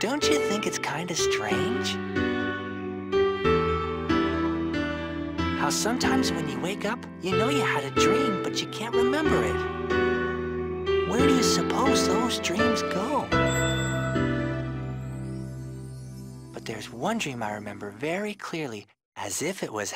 Don't you think it's kinda strange? How sometimes when you wake up, you know you had a dream, but you can't remember it. Where do you suppose those dreams go? There's one dream I remember very clearly, as if it was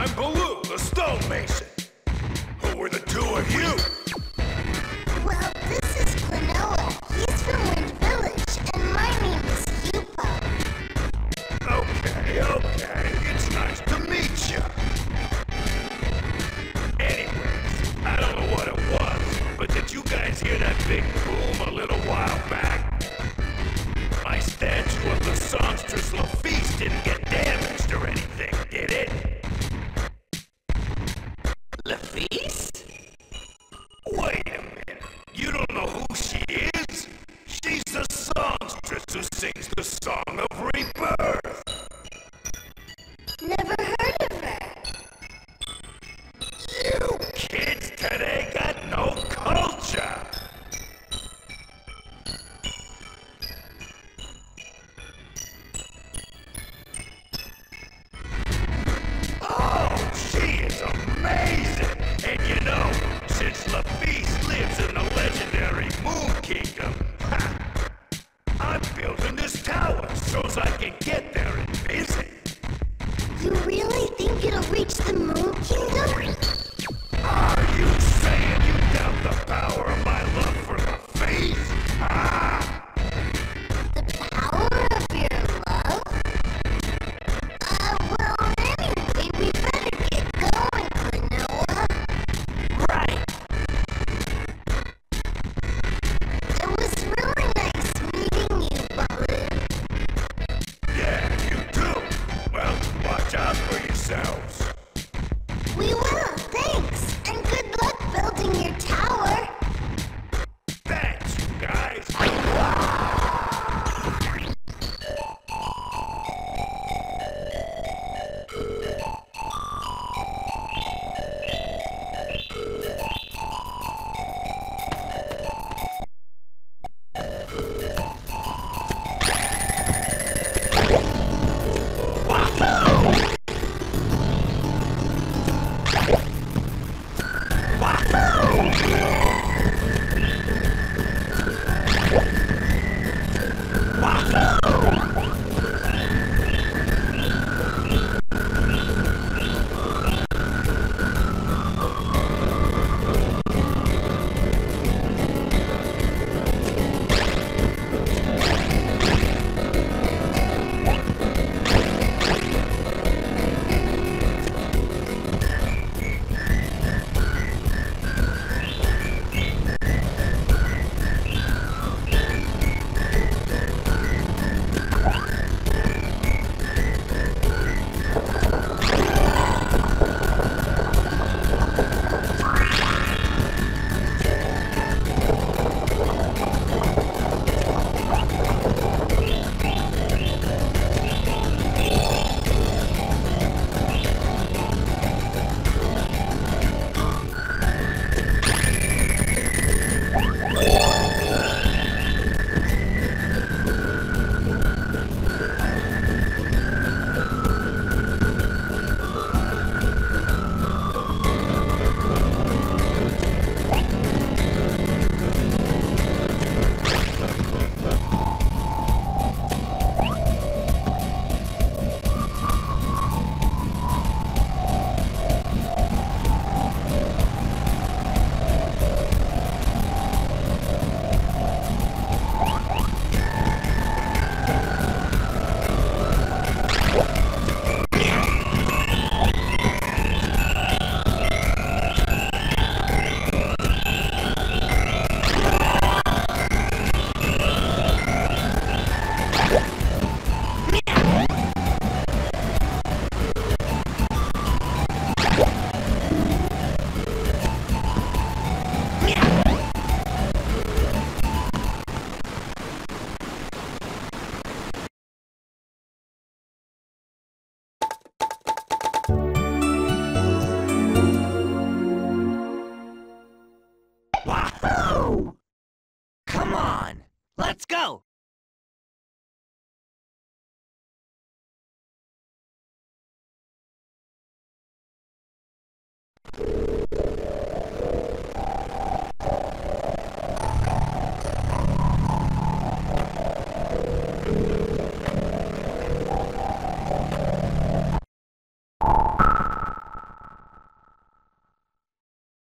I'm Balue, the stonemason. Who are the two of you? know who can get there and visit. You really think it'll reach the Moon Kingdom? Let's go! you